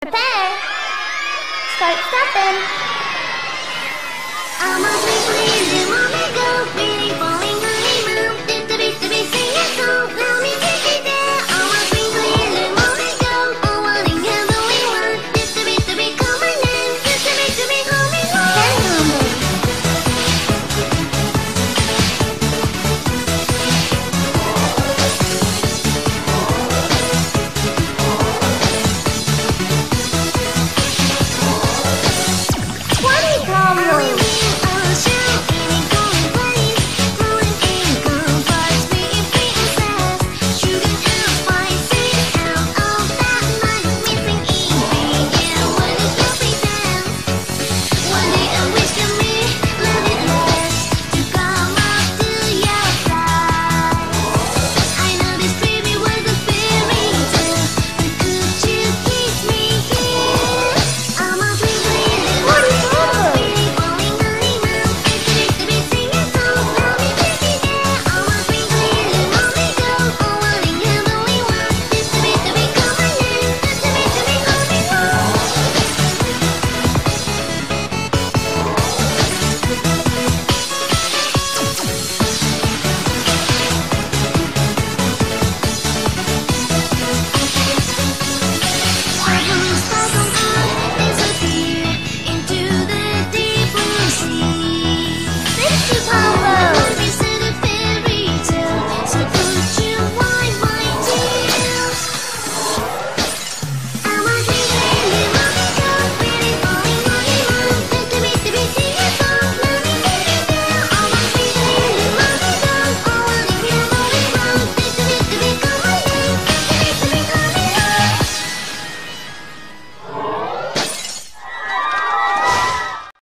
Prepare. Start stepping. I'm a